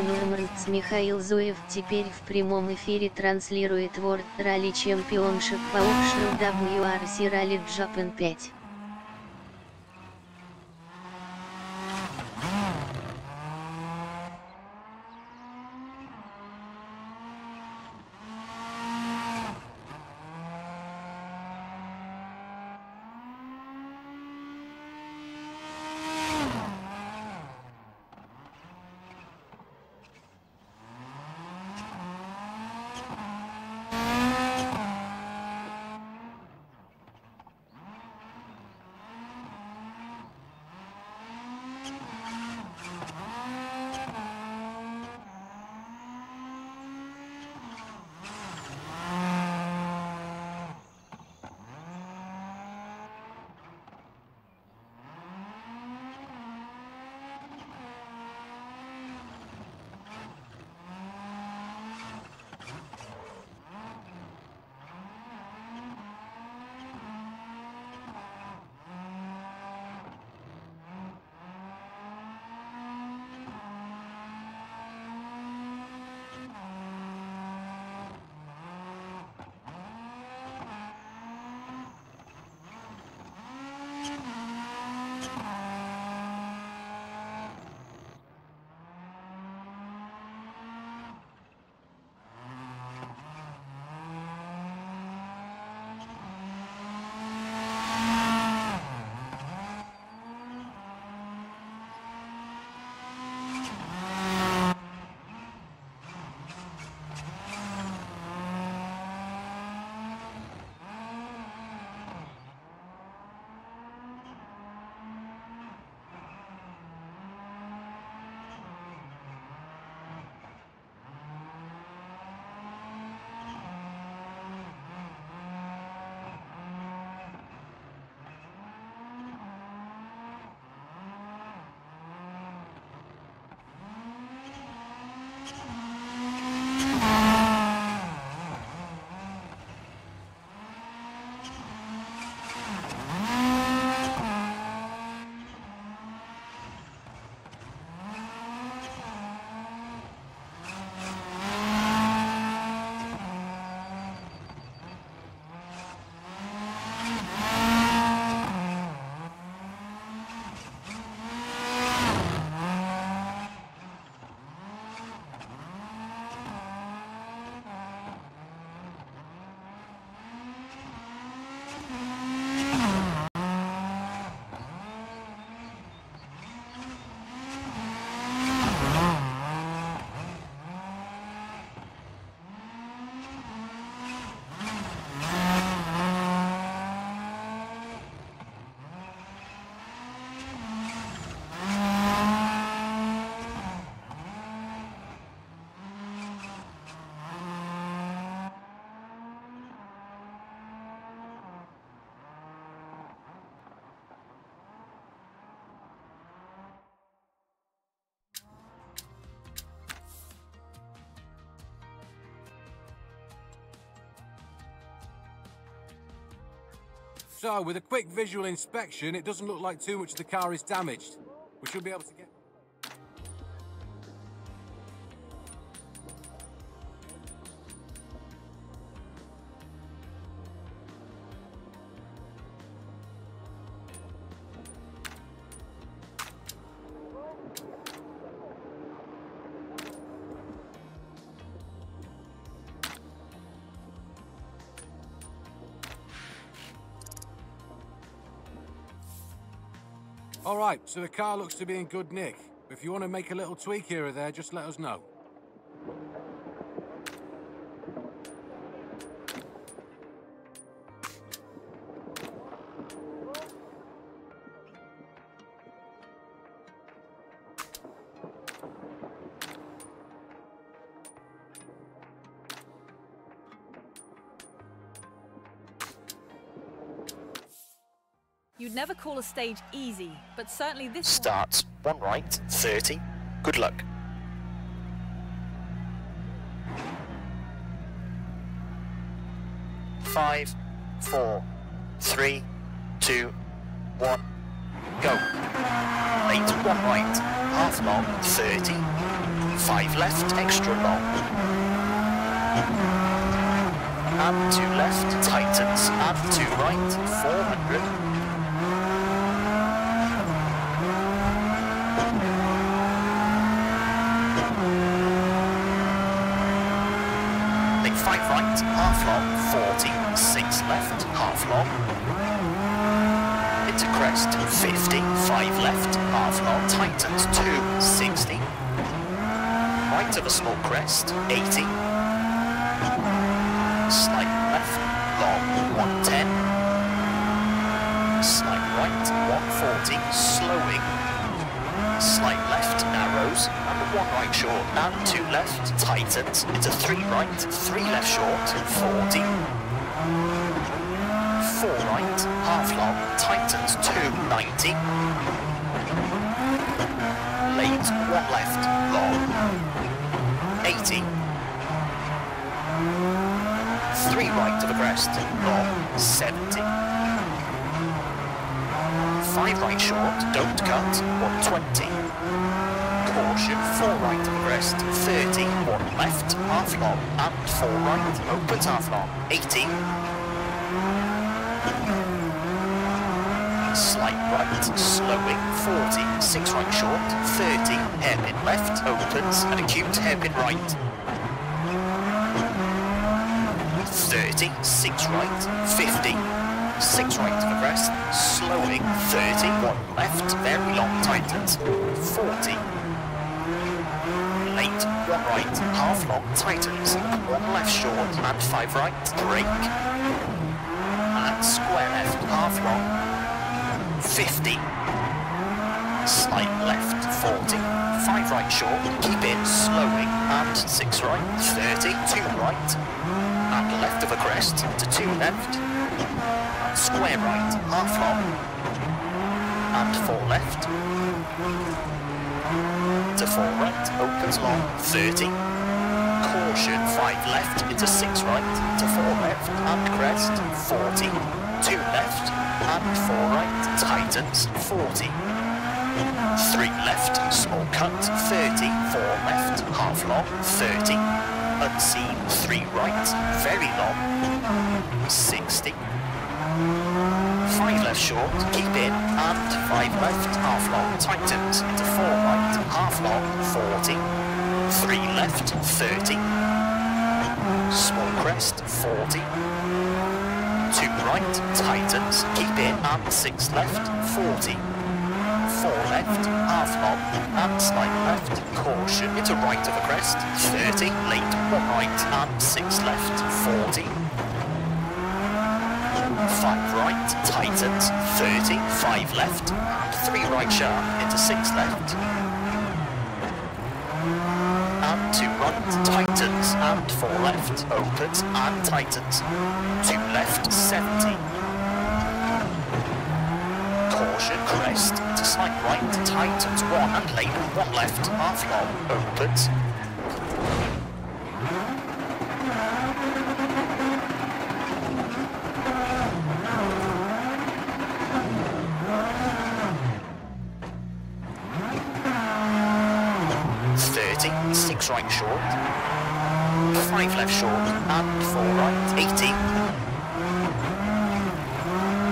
Нурманц Михаил Зуев теперь в прямом эфире транслирует World Rally Championship по Optional WRC Rally Japan 5. So, with a quick visual inspection, it doesn't look like too much of the car is damaged. We should be able to get... right, so the car looks to be in good nick. If you want to make a little tweak here or there, just let us know. You'd never call a stage easy, but certainly this Starts one right, 30. Good luck. Five, four, three, two, one, go. Eight, one right, half long, 30. 5 left, extra long. And 2 left, tightens, and 2 right, 400. Make 5 right, half long, 40, 6 left, half long. Into crest, 50, 5 left, half long, tightens, 2, 60. Right of a small crest, 80. Slight left, long, 110. Slight right, 140, slowing. Slight left, narrows, and one right short, and two left, tightens, into three right, three left short, 40. Four deep. Four right, half long, tightens, two, 90. Late, one left, long, 80. Three right to the crest, long, 70. Five right short, don't cut, 120. Caution, four right to the crest, 30, one left, half long, and four right, opens half long, 80. Slight right, slowing, 40, six right short, 30, hairpin left, opens, and acute hairpin right. 30, six right, 50, six right to the slowing, 30, one left, very long tightens, 40, late, one right, half long tightens, one left short, and five right, break, and square left, half long, 50, slight left, 40, five right short, keep in, slowing, and six right, 30, two right, and left of a crest, to two left, square right, half long, and four left, to four right, opens long, 30, caution, five left, into six right, to four left, and crest, 40, two left, and four right, tightens, 40, three left, small cut, 30, four left, half long, 30, unseen, three right, very long, 60, five left short, keep in, and five left, half long, tightens, into four right, half long, 40, three left, 30, small crest, 40, two right, tightens, keep in, and six left, 40, four left, half long, and slight left, caution, into right of a crest, 30, late, one right, and six left, 40, five right, tightens, 30, five left, and three right sharp, into six left, and two right, tightens, and four left, opens, and tightens, two left, 70, caution, crest, to slight right, tightens, one, and late, one left, half long, opens, six right short, five left short, and four right, eighty.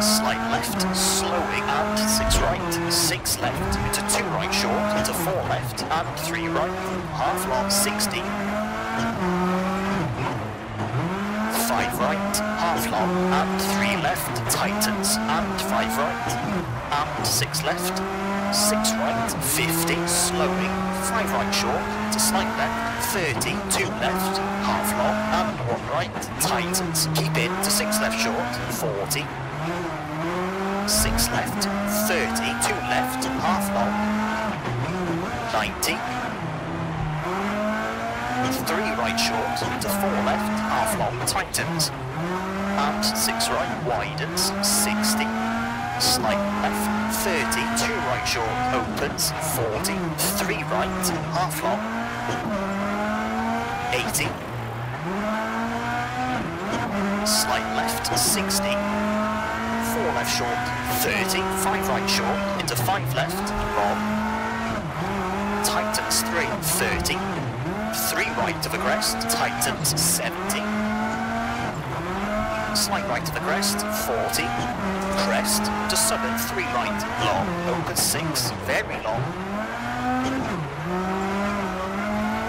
Slight left, slowing, and six right, six left, into two right short, into four left, and three right, half long, 60. Five right, half long, and three left, tightens, and five right, and six left, six right, 50, slowing, five right short, to slight left, 30, two left, half long, and one right, tightens, keep in to six left short, 40, six left, 30, two left, half long, 90, three right short, to four left, half long, tightens, and six right, widens, 60, slight left, 30, two right short, opens, 40, three right, half long, 80, slight left, 60, four left short, 30, five right short, into five left, long, tightens 3, 30. 3 right of the crest, tightens 70. Slight right of the crest, 40. Crest to summit 3 right, long, open 6, very long.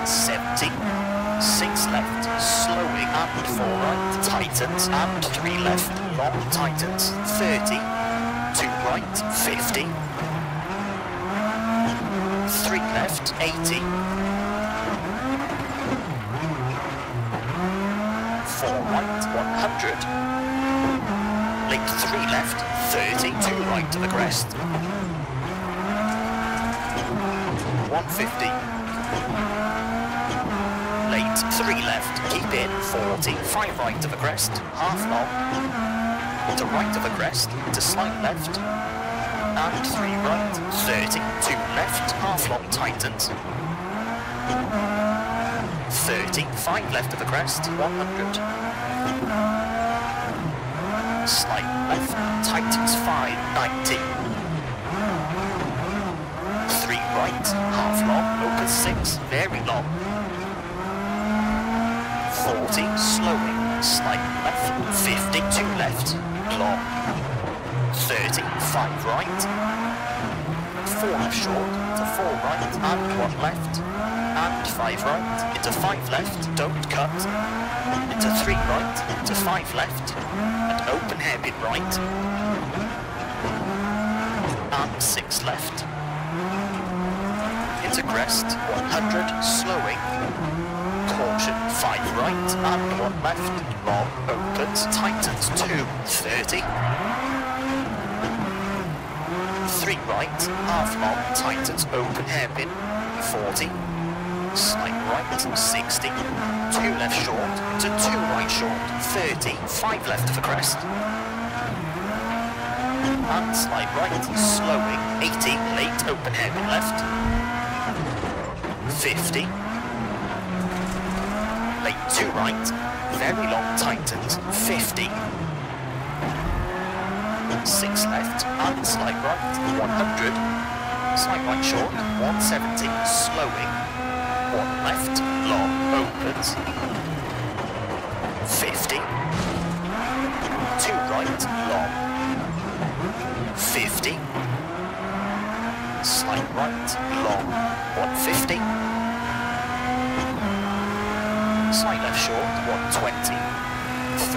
70. 6 left, slowing and 4 right, tightens and 3 left, long tightens, 30. 2 right, 50. 3 left, 80. 4 right, 100. Link 3 left, 32 right to the crest. 150. Late 3 left, keep in, 40, 5 right to the crest, half long. To right of the crest, to slight left. And 3 right, 30, 2 left, half long tightens. 30, 5 left of the crest, 100. Slight left, tightens 5, 90. 3 right, half long, open 6, very long. 40, slowing, slight left, 50, 2 left, long. 30, 5 right. 4 left short, to 4 right, and 1 left and 5 right, into 5 left, don't cut, into 3 right, into 5 left, open hairpin right, and 6 left, into crest, 100, slowing, caution, 5 right, and 1 left, long, opens, tightens, 2, 30, 3 right, half long, tightens, open hairpin, 40, slight right, 60, 2 left short, to 2 right short, 30, 5 left the crest, and slight right, slowing, 80, late open hairpin left, 50, late 2 right, very long tightens, 50, 6 left, and slight right, 100, slight right short, 170, slowing, 1 left, long, opens, 50, 2 right, long, 50, slight right, long, 150, slight left short, 120,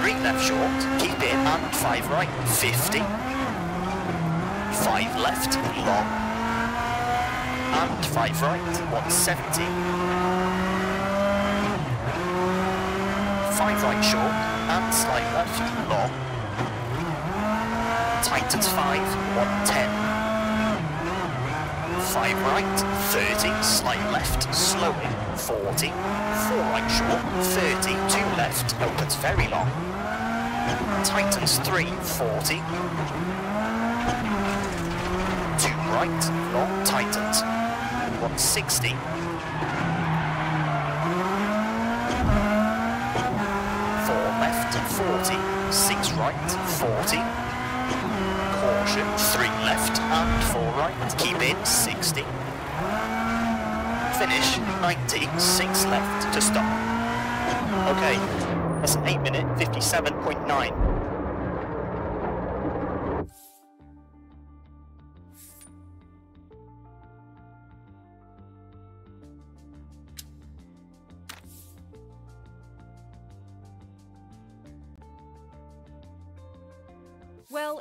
3 left short, keep in, and 5 right, 50, 5 left, long, Um, and 5 right, 170, 5 right short, and slight left, long, tightens 5, 110, 5 right, 30, slight left, slowing, 40, 4 right short, 30, 2 left, oh, opens very long, tightens 3, 40, 2 right, long, 160, 4 left, 40, 6 right, 40, caution, 3 left and 4 right, keep in, 60, finish, 90, 6 left to stop. Okay, that's an 8 minute 57.9.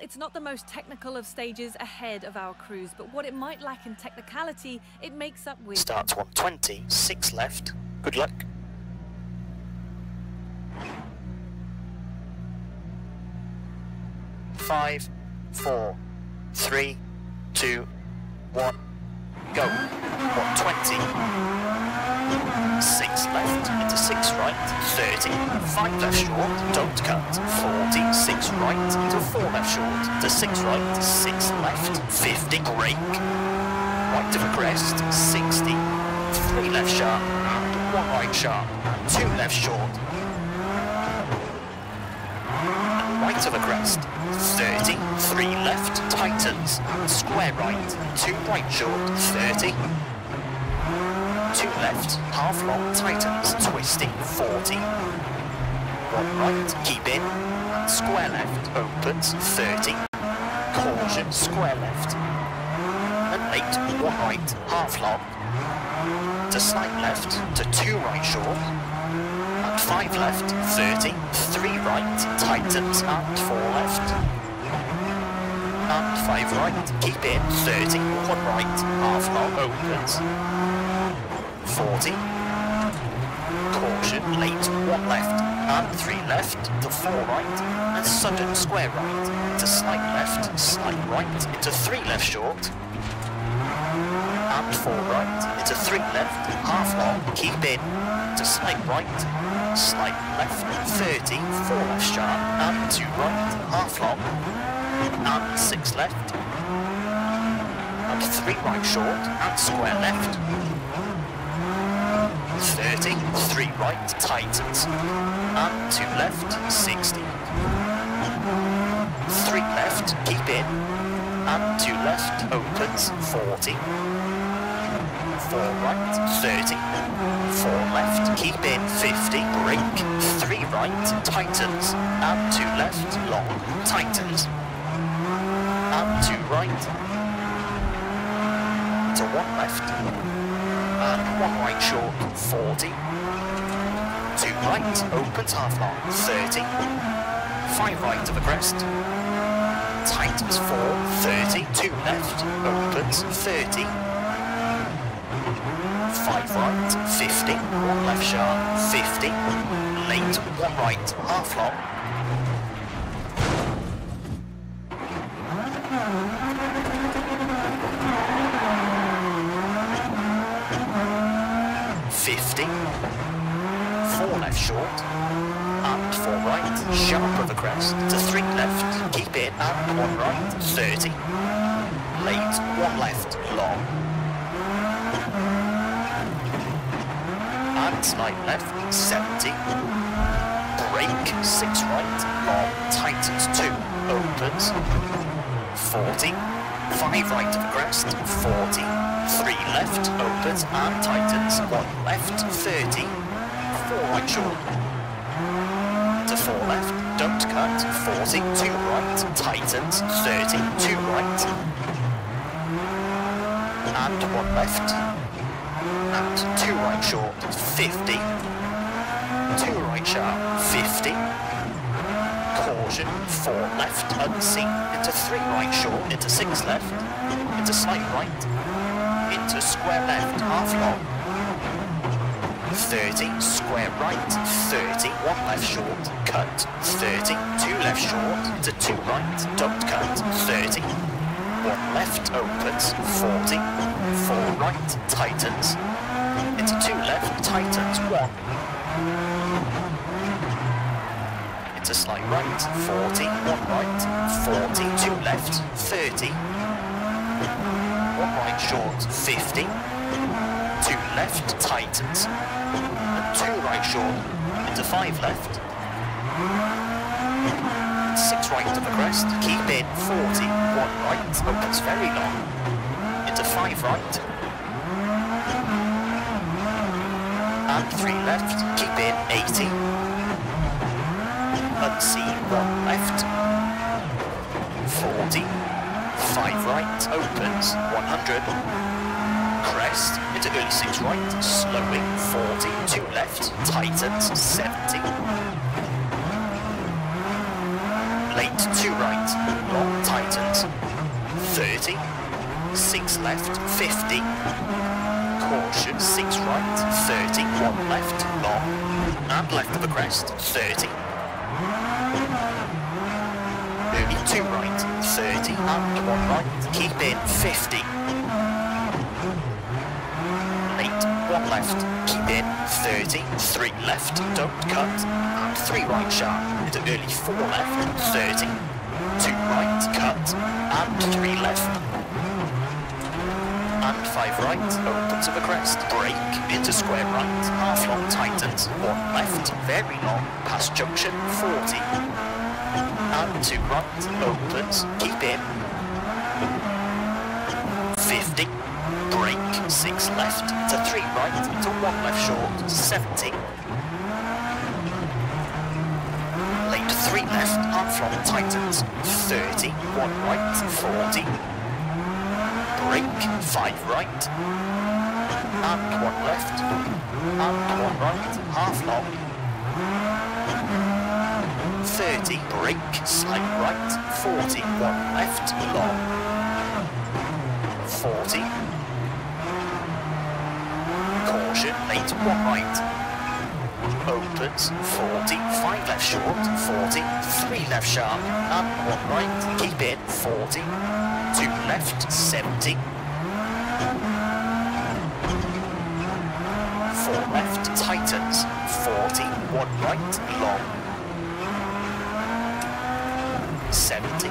it's not the most technical of stages ahead of our cruise, but what it might lack in technicality, it makes up with. Starts 120, 6 left. Good luck. Five, four, three, two, one, go. 120. Six left into six right, 30. Five left short, don't cut. 40, six right into four left short, to six right, six left, 50, brake. Right to the crest, 60. Three left sharp, one right sharp, two left short. Right to the crest, 30, three left, tightens, square right, two right short, 30. Two left, half long, tightens, twisting, 40. One right, keep in, and square left, opens, 30. Caution, square left. And late, one right, half long. To slight left, to two right short. And five left, 30. Three right, tightens, and four left. And five right, keep in, 30. One right, half long, opens. 40. Caution, late, one left, and three left, to four right, and sudden square right, to slight left, slight right, into three left short, and four right, into three left, half long, keep in, to slight right, slight left, 30, four left sharp, and two right, half long, and six left, and three right short, and square left, 30, three right, tightens, and two left, 60. Three left, keep in, and two left, opens, 40. Four right, 30. Four left, keep in, 50, brake. Three right, tightens, and two left, long, tightens. And two right, to one left, one right short, 40. Two right, opens half long, 30. Five right to the crest. Tightens four, 30. Two left, opens, 30. Five right, 50. One left sharp, 50. Late, one right, half long. Fifty. Four left short. And four right. Sharp of the crest. To three left. Keep it up, one right. Thirty. Late. One left. Long. And slight left. Seventy. Brake. Six right. Long. Tightens two. Opens. Forty. Five right of the crest. Forty. Three left, opens and tightens. One left, 30. Four right short. To four left, don't cut. 40. Two right, tightens. 30. Two right. And one left. And two right short, 50. Two right sharp, 50. Caution, four left, unseen. Into three right short, into six left. Into slight right into square left, half long. 30, square right, 30, one left short, cut, 30, two left short, to two right, don't cut, 30, one left opens, 40, four right, tightens, into two left, tightens, one, into slight right, 40, one right, 40, two left, 30, one right short, 50. Two left, tightens. And two right short, into five left. Six right to the crest, keep in, 40. One right, oh, opens very long. Into five right. And three left, keep in, 80. Unseen, one left. 40. Five right, opens, 100. Crest, into early six right, slowing, 40, two left, tightens, 70. Late, two right, long, tightens, 30. Six left, 50. Caution, six right, 30, one left, long, and left of the crest, 30. Early two right, 30, and one right, keep in, 50. Late, one left, keep in, 30, three left, don't cut, and three right sharp, into early four left, 30, two right, cut, and three left. And five right, open to the crest, break, into square right, half long tightens, one left, very long, past junction, 40, and two right, opens, keep in. 50, brake, 6 left, to 3 right, to 1 left short, 70. Lane 3 left, half long tightens, 30, 1 right, 40. Brake, 5 right, and 1 left, and 1 right, half long. 30, brake, slight right, 40, 1 left, long. 40. Caution, late, 1 right. Opens, 40, 5 left short, 40, 3 left sharp, and 1 right, keep in, 40, 2 left, 70. 4 left, tightens, 40, 1 right, long. 70.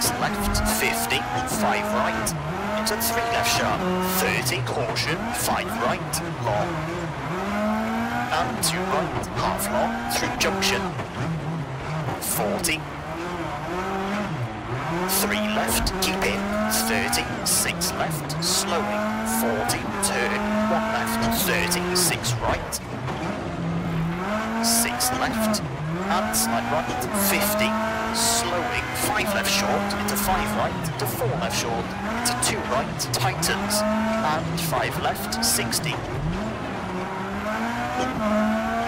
6 left, 50, 5 right, into 3 left sharp, 30, caution, 5 right, long, and 2 right, half long, through junction, 40, 3 left, keep in, 30, 6 left, slowing, 40, turn, 1 left, 30, 6 right, 6 left, and slight right, 50, slowing, 5 left short, into 5 right, to 4 left short, into 2 right, tightens, and 5 left, 60.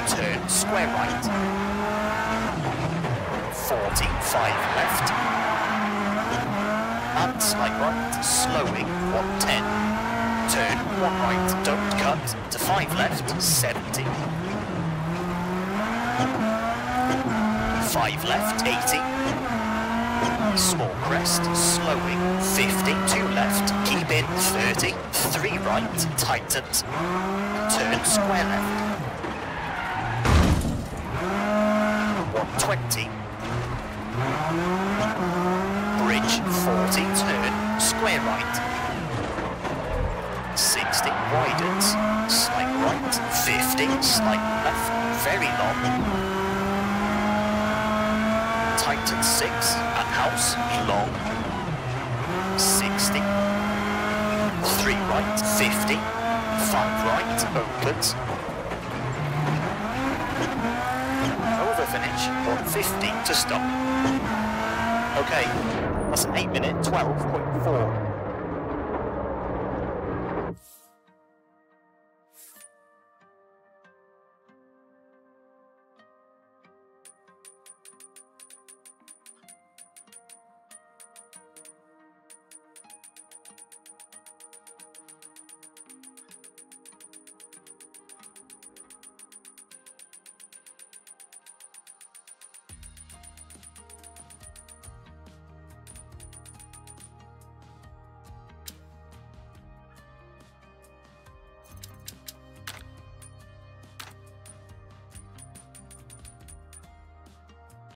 Turn square right, 40, 5 left, and slight right, slowing, 110. Turn 1 right, don't cut, to 5 left, 70. 5 left, 80. Small crest, slowing, 50, 2 left, keep in, 30, 3 right, tightens, turn square left. 120. Bridge, 40, turn, square right. 60, widens, slight right, 50, slight left, very long. Titan 6 at house, long, 60, 3 right, 50, 5 right, opens, over finish, fifty to stop. Okay, that's an 8 minute 12.4.